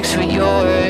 aches for yours,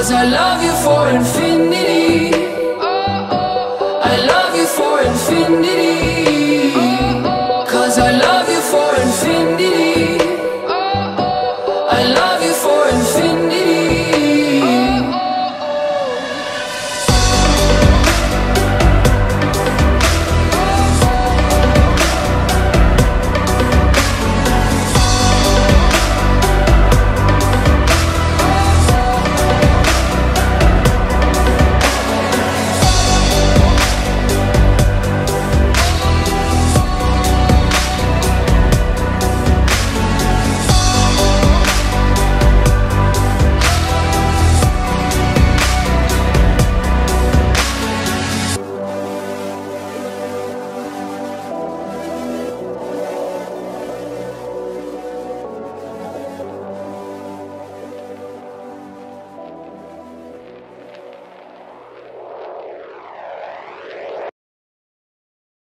Cause I love you for infinity